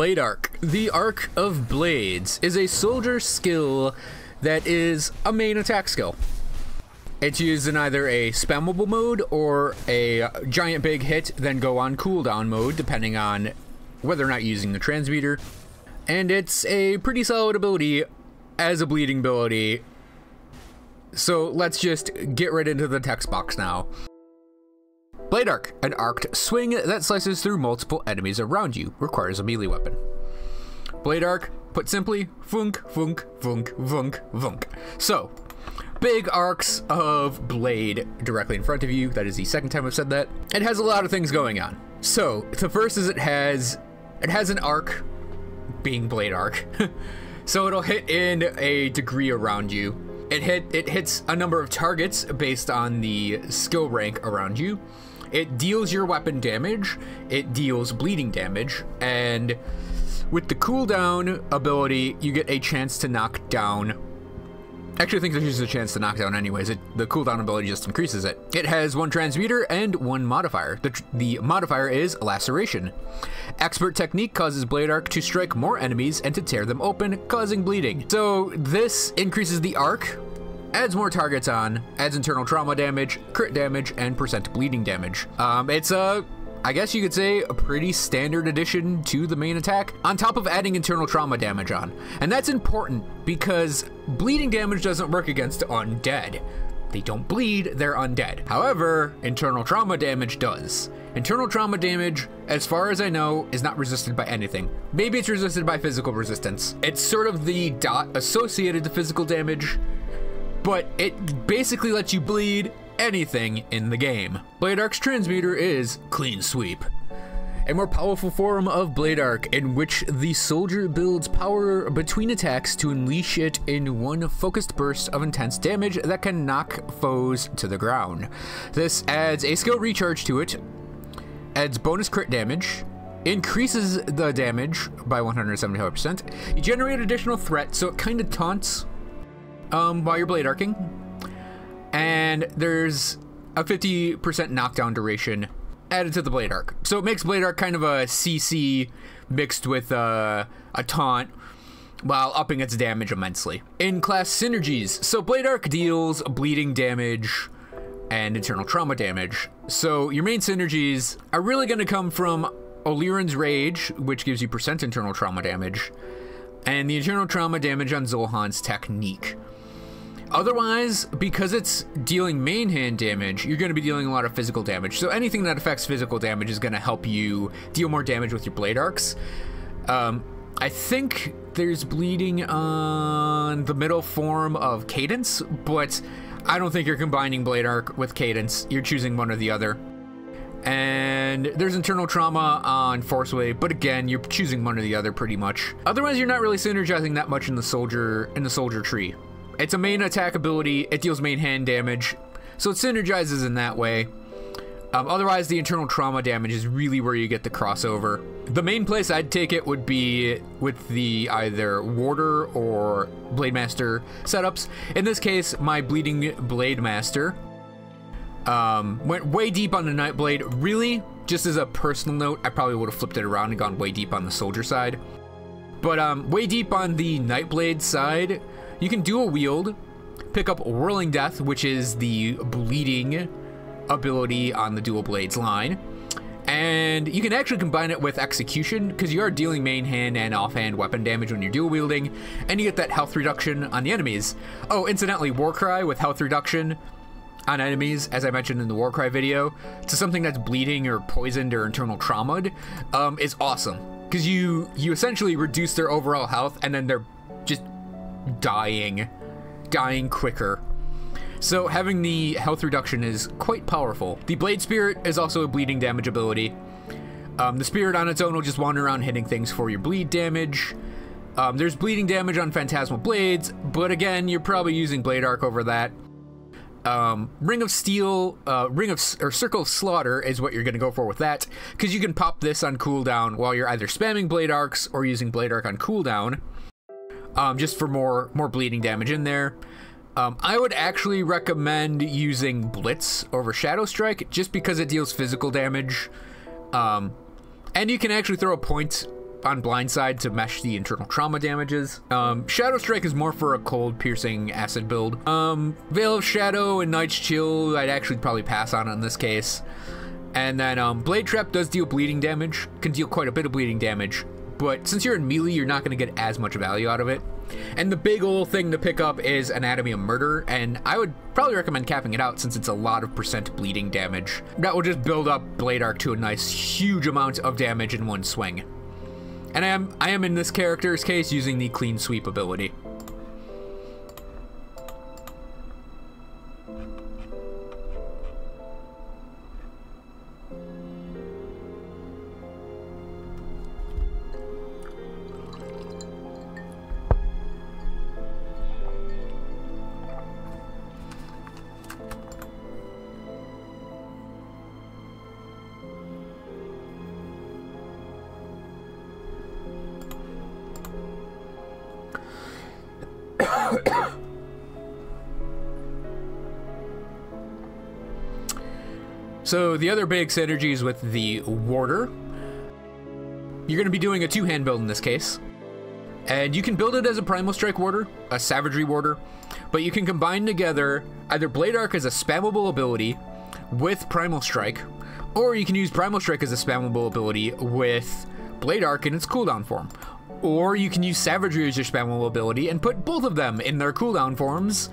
Blade Arc. The Arc of Blades is a soldier skill that is a main attack skill. It's used in either a spammable mode or a giant big hit, then go on cooldown mode, depending on whether or not using the transmuter. And it's a pretty solid ability as a bleeding ability. So let's just get right into the text box now. Blade Arc, an arced swing that slices through multiple enemies around you, requires a melee weapon. Blade Arc, put simply, funk, funk, funk, funk, funk. So, big arcs of blade directly in front of you. That is the second time I've said that. It has a lot of things going on. So, the first is it has it has an arc being blade arc. so it'll hit in a degree around you. It hit it hits a number of targets based on the skill rank around you. It deals your weapon damage, it deals bleeding damage, and with the cooldown ability, you get a chance to knock down. Actually, I think there's just a chance to knock down anyways. It, the cooldown ability just increases it. It has one transmuter and one modifier. The, the modifier is Laceration. Expert Technique causes Blade Arc to strike more enemies and to tear them open, causing bleeding. So this increases the arc adds more targets on, adds internal trauma damage, crit damage, and percent bleeding damage. Um, it's a I guess you could say a pretty standard addition to the main attack, on top of adding internal trauma damage on. And that's important because bleeding damage doesn't work against undead. They don't bleed, they're undead. However, internal trauma damage does. Internal trauma damage, as far as I know, is not resisted by anything. Maybe it's resisted by physical resistance. It's sort of the dot associated to physical damage, but it basically lets you bleed anything in the game. Blade Arc's transmuter is Clean Sweep, a more powerful form of Blade Arc in which the soldier builds power between attacks to unleash it in one focused burst of intense damage that can knock foes to the ground. This adds a skill recharge to it, adds bonus crit damage, increases the damage by 175%. You generate additional threat, so it kind of taunts um, while you're blade arcing. And there's a 50% knockdown duration added to the blade arc. So it makes blade arc kind of a CC mixed with uh, a taunt while upping its damage immensely. In class synergies, so blade arc deals bleeding damage and internal trauma damage. So your main synergies are really going to come from Oleron's Rage, which gives you percent internal trauma damage, and the internal trauma damage on Zolhan's Technique. Otherwise, because it's dealing main hand damage, you're going to be dealing a lot of physical damage. So anything that affects physical damage is going to help you deal more damage with your blade arcs. Um, I think there's bleeding on the middle form of Cadence, but I don't think you're combining blade arc with Cadence. You're choosing one or the other. And there's internal trauma on Force Wave, but again, you're choosing one or the other pretty much. Otherwise, you're not really synergizing that much in the soldier in the soldier tree. It's a main attack ability, it deals main hand damage, so it synergizes in that way. Um, otherwise, the internal trauma damage is really where you get the crossover. The main place I'd take it would be with the either Warder or Blade Master setups. In this case, my Bleeding Blade Master um, went way deep on the Nightblade. Really, just as a personal note, I probably would have flipped it around and gone way deep on the Soldier side. But um, way deep on the Nightblade side, you can dual wield, pick up Whirling Death, which is the bleeding ability on the dual blades line. And you can actually combine it with Execution because you are dealing main hand and offhand weapon damage when you're dual wielding, and you get that health reduction on the enemies. Oh, incidentally, Warcry with health reduction on enemies, as I mentioned in the Warcry video, to something that's bleeding or poisoned or internal traumaed, um, is awesome because you you essentially reduce their overall health and then they're just dying, dying quicker. So having the health reduction is quite powerful. The Blade Spirit is also a bleeding damage ability. Um, the Spirit on its own will just wander around hitting things for your bleed damage. Um, there's bleeding damage on Phantasmal Blades, but again, you're probably using Blade Arc over that. Um, Ring of Steel, uh, Ring of or Circle of Slaughter is what you're going to go for with that, because you can pop this on cooldown while you're either spamming Blade Arcs or using Blade Arc on cooldown um, just for more more bleeding damage in there. Um, I would actually recommend using Blitz over Shadow Strike just because it deals physical damage. Um, and you can actually throw a point on Blindside to mesh the internal trauma damages. Um, Shadow Strike is more for a cold piercing acid build. Um, Veil of Shadow and Night's Chill, I'd actually probably pass on in this case. And then um, Blade Trap does deal bleeding damage, can deal quite a bit of bleeding damage, but since you're in melee, you're not going to get as much value out of it. And the big old thing to pick up is Anatomy of Murder, and I would probably recommend capping it out since it's a lot of percent bleeding damage. That will just build up Blade Arc to a nice huge amount of damage in one swing. And I am I am in this character's case using the Clean Sweep ability. So the other big synergy is with the Warder, you're going to be doing a two-hand build in this case. And you can build it as a Primal Strike Warder, a Savagery Warder, but you can combine together either Blade Arc as a spammable ability with Primal Strike, or you can use Primal Strike as a spammable ability with Blade Arc in its cooldown form. Or you can use Savagery as your spammable ability and put both of them in their cooldown forms,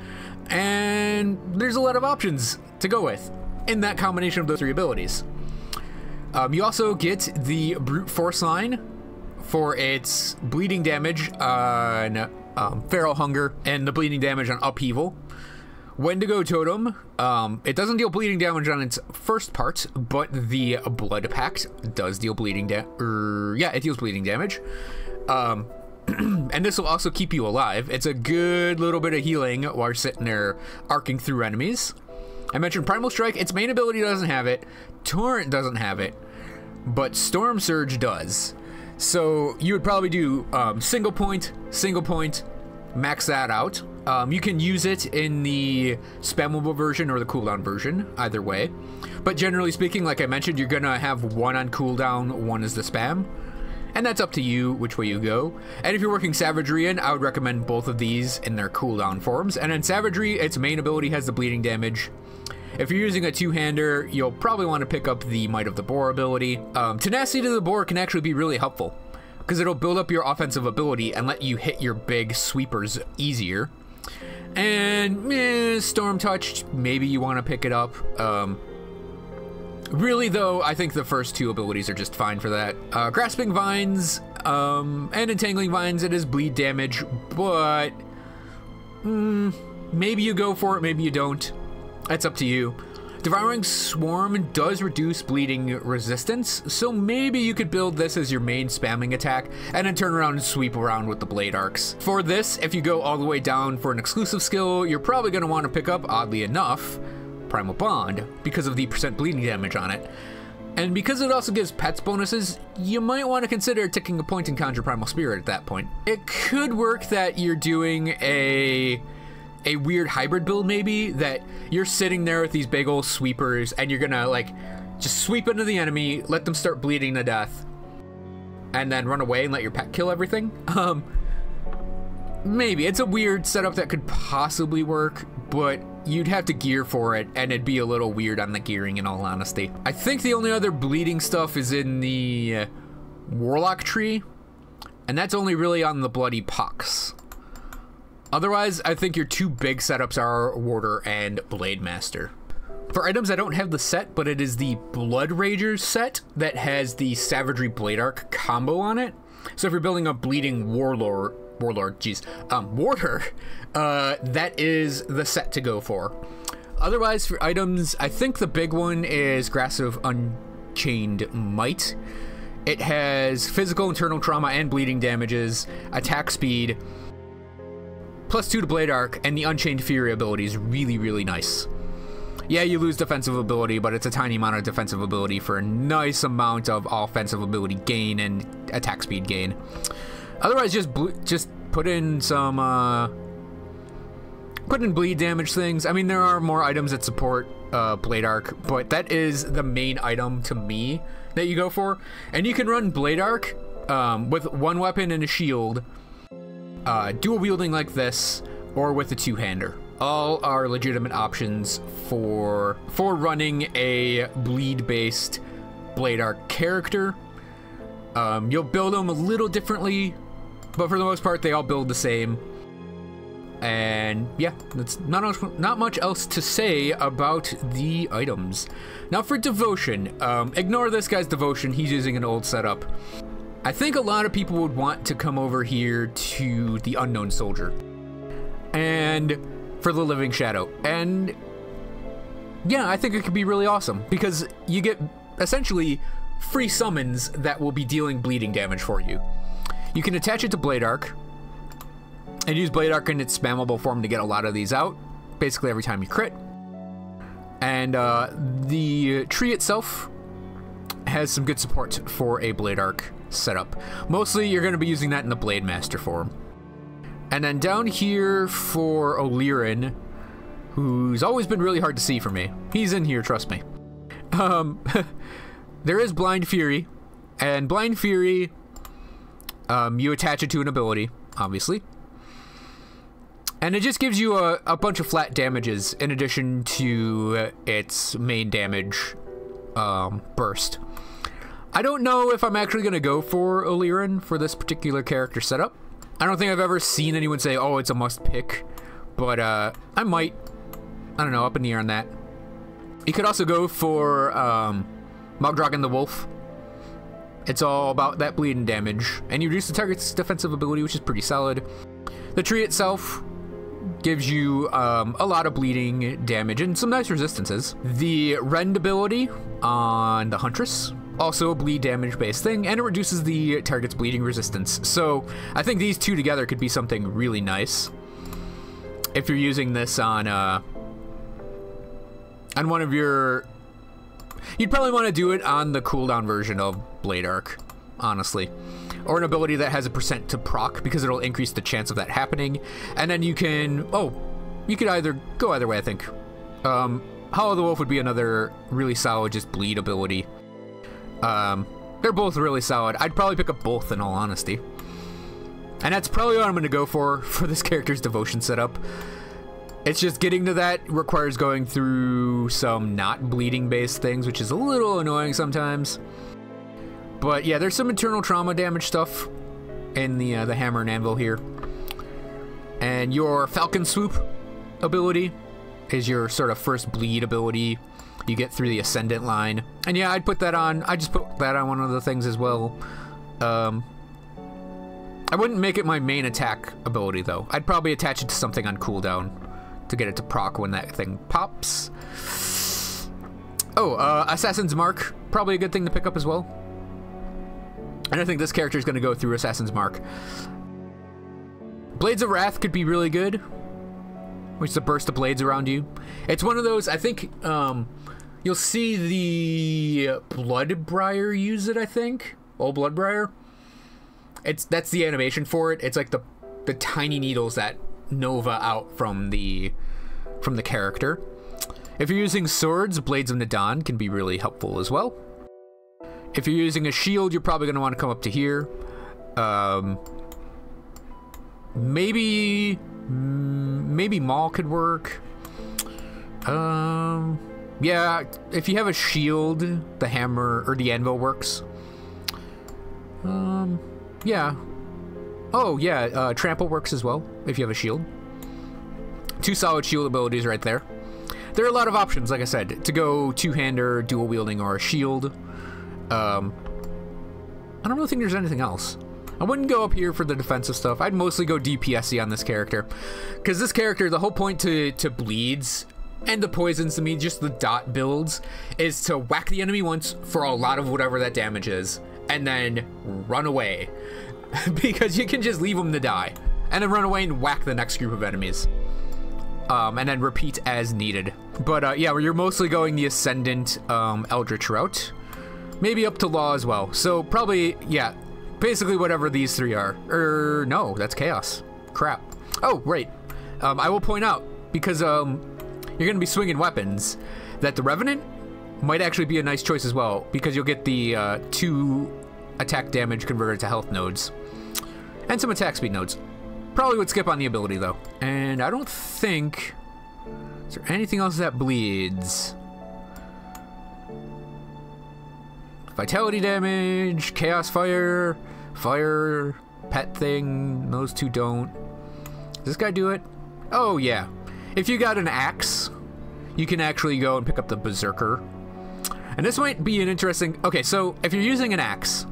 and there's a lot of options to go with in that combination of those three abilities. Um, you also get the Brute Force line for its bleeding damage on um, Feral Hunger and the bleeding damage on Upheaval. Wendigo Totem, um, it doesn't deal bleeding damage on its first part, but the Blood Pact does deal bleeding damage. Er, yeah, it deals bleeding damage. Um, and this will also keep you alive. It's a good little bit of healing while you're sitting there arcing through enemies. I mentioned Primal Strike, its main ability doesn't have it, Torrent doesn't have it, but Storm Surge does. So you would probably do um, single point, single point, max that out. Um, you can use it in the spammable version or the cooldown version, either way. But generally speaking, like I mentioned, you're gonna have one on cooldown, one is the spam. And that's up to you which way you go. And if you're working Savagery in, I would recommend both of these in their cooldown forms. And in Savagery, its main ability has the bleeding damage. If you're using a two-hander, you'll probably want to pick up the Might of the Boar ability. Um, tenacity to the Boar can actually be really helpful because it'll build up your offensive ability and let you hit your big sweepers easier. And eh, Storm Touch, maybe you want to pick it up. Um, really, though, I think the first two abilities are just fine for that. Uh, Grasping Vines um, and Entangling Vines, it is bleed damage, but mm, maybe you go for it, maybe you don't. That's up to you. Devouring Swarm does reduce bleeding resistance, so maybe you could build this as your main spamming attack, and then turn around and sweep around with the blade arcs. For this, if you go all the way down for an exclusive skill, you're probably going to want to pick up, oddly enough, Primal Bond, because of the percent bleeding damage on it. And because it also gives pets bonuses, you might want to consider ticking a point point in conjure Primal Spirit at that point. It could work that you're doing a a weird hybrid build maybe that you're sitting there with these big old sweepers and you're gonna like just sweep into the enemy, let them start bleeding to death, and then run away and let your pet kill everything. Um, maybe it's a weird setup that could possibly work, but you'd have to gear for it, and it'd be a little weird on the gearing. In all honesty, I think the only other bleeding stuff is in the uh, Warlock tree, and that's only really on the Bloody Pox. Otherwise, I think your two big setups are Warder and Blade Master. For items, I don't have the set, but it is the Blood Ragers set that has the Savagery Blade Arc combo on it. So if you're building a Bleeding Warlord, Warlord, jeez, um, Warder, uh, that is the set to go for. Otherwise, for items, I think the big one is Grasp of Unchained Might. It has physical internal trauma and bleeding damages, attack speed, plus two to Blade Arc, and the Unchained Fury ability is really, really nice. Yeah, you lose defensive ability, but it's a tiny amount of defensive ability for a nice amount of offensive ability gain and attack speed gain. Otherwise, just just put in some uh, put in bleed damage things. I mean, there are more items that support uh, Blade Arc, but that is the main item to me that you go for. And you can run Blade Arc um, with one weapon and a shield, uh, dual wielding like this, or with a two hander. All are legitimate options for for running a bleed based blade arc character. Um, you'll build them a little differently, but for the most part, they all build the same. And yeah, that's not much, not much else to say about the items. Now for devotion, um, ignore this guy's devotion. He's using an old setup. I think a lot of people would want to come over here to the unknown soldier, and for the living shadow. And yeah, I think it could be really awesome because you get essentially free summons that will be dealing bleeding damage for you. You can attach it to Blade Arc, and use Blade Arc in its spammable form to get a lot of these out, basically every time you crit. And uh, the tree itself has some good support for a Blade Arc setup. Mostly you're going to be using that in the Blade Master form. And then down here for Oleron, who's always been really hard to see for me. He's in here, trust me. Um, there is Blind Fury, and Blind Fury, um, you attach it to an ability, obviously. And it just gives you a, a bunch of flat damages in addition to its main damage um, burst. I don't know if I'm actually going to go for Oleron for this particular character setup. I don't think I've ever seen anyone say, oh, it's a must pick, but uh, I might. I don't know, up in the air on that. You could also go for um, Mogdrogen the Wolf. It's all about that bleeding damage, and you reduce the target's defensive ability, which is pretty solid. The tree itself gives you um, a lot of bleeding damage and some nice resistances. The Rend ability on the Huntress, also a bleed damage based thing, and it reduces the target's bleeding resistance. So I think these two together could be something really nice. If you're using this on uh, on one of your, you'd probably want to do it on the cooldown version of Blade Arc, honestly or an ability that has a percent to proc because it'll increase the chance of that happening. And then you can, oh, you could either go either way, I think. Um, Hollow the Wolf would be another really solid just bleed ability. Um, they're both really solid. I'd probably pick up both in all honesty. And that's probably what I'm going to go for for this character's devotion setup. It's just getting to that requires going through some not bleeding based things, which is a little annoying sometimes. But yeah, there's some internal trauma damage stuff in the uh, the hammer and anvil here. And your Falcon Swoop ability is your sort of first bleed ability you get through the Ascendant line. And yeah, I'd put that on. I just put that on one of the things as well. Um, I wouldn't make it my main attack ability though. I'd probably attach it to something on cooldown to get it to proc when that thing pops. Oh, uh, Assassin's Mark, probably a good thing to pick up as well. And I think this character is going to go through Assassin's Mark. Blades of Wrath could be really good, which is a burst of blades around you. It's one of those, I think, um, you'll see the Bloodbriar use it, I think. Old Bloodbriar. It's That's the animation for it. It's like the, the tiny needles that nova out from the, from the character. If you're using swords, Blades of Nadaan can be really helpful as well. If you're using a shield, you're probably going to want to come up to here. Um, maybe, maybe Maul could work. Um, yeah, if you have a shield, the hammer or the anvil works. Um, yeah. Oh, yeah, uh, trample works as well if you have a shield. Two solid shield abilities right there. There are a lot of options, like I said, to go two-hander, dual wielding, or a shield. Um, I don't really think there's anything else. I wouldn't go up here for the defensive stuff. I'd mostly go DPSy on this character. Because this character, the whole point to, to bleeds and the poisons to me, just the dot builds, is to whack the enemy once for a lot of whatever that damage is, and then run away. because you can just leave them to die. And then run away and whack the next group of enemies. Um, and then repeat as needed. But uh, yeah, you're mostly going the Ascendant um, Eldritch route maybe up to law as well. So probably, yeah, basically whatever these three are. Er, no, that's chaos. Crap. Oh, right. Um, I will point out because um, you're going to be swinging weapons that the Revenant might actually be a nice choice as well because you'll get the uh, two attack damage converted to health nodes. And some attack speed nodes. Probably would skip on the ability though. And I don't think... Is there anything else that bleeds? Vitality damage, Chaos Fire, Fire, Pet Thing, those two don't. Does this guy do it? Oh yeah. If you got an axe, you can actually go and pick up the Berserker. And this might be an interesting... Okay, so if you're using an axe,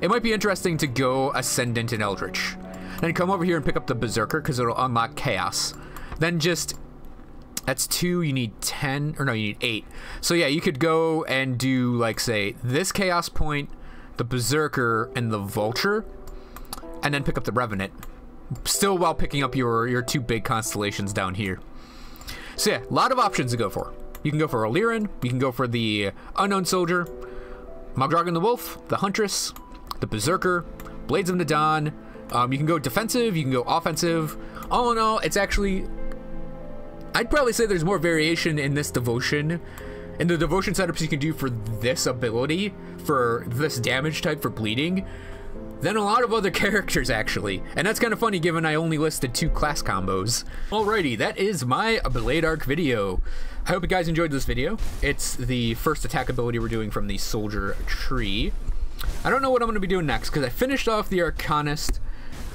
it might be interesting to go Ascendant and Eldritch. Then come over here and pick up the Berserker because it'll unlock Chaos. Then just... That's two, you need 10, or no, you need eight. So yeah, you could go and do, like, say, this Chaos Point, the Berserker, and the Vulture, and then pick up the Revenant. Still while picking up your, your two big constellations down here. So yeah, a lot of options to go for. You can go for Oleron, you can go for the Unknown Soldier, Mogdrogen the Wolf, the Huntress, the Berserker, Blades of Nadaan. Um, you can go defensive, you can go offensive. All in all, it's actually. I'd probably say there's more variation in this devotion. In the devotion setups you can do for this ability, for this damage type for bleeding, than a lot of other characters actually. And that's kind of funny given I only listed two class combos. Alrighty, that is my Blade Arc video. I hope you guys enjoyed this video. It's the first attack ability we're doing from the Soldier Tree. I don't know what I'm going to be doing next because I finished off the Arcanist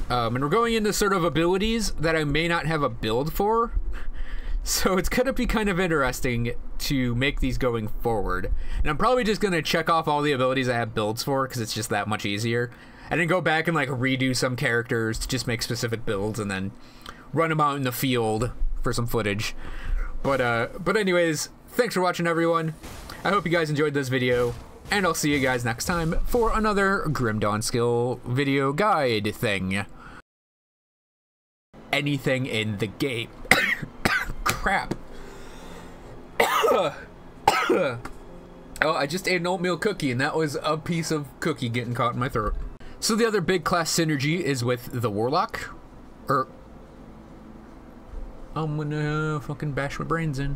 um, and we're going into sort of abilities that I may not have a build for. So it's going to be kind of interesting to make these going forward. And I'm probably just going to check off all the abilities I have builds for because it's just that much easier. And then go back and like redo some characters to just make specific builds and then run them out in the field for some footage. But uh but anyways, thanks for watching everyone. I hope you guys enjoyed this video. And I'll see you guys next time for another Grim Dawn skill video guide thing. Anything in the game. Crap. oh, I just ate an oatmeal cookie, and that was a piece of cookie getting caught in my throat. So the other big class synergy is with the Warlock. Or... Er, I'm gonna fucking bash my brains in.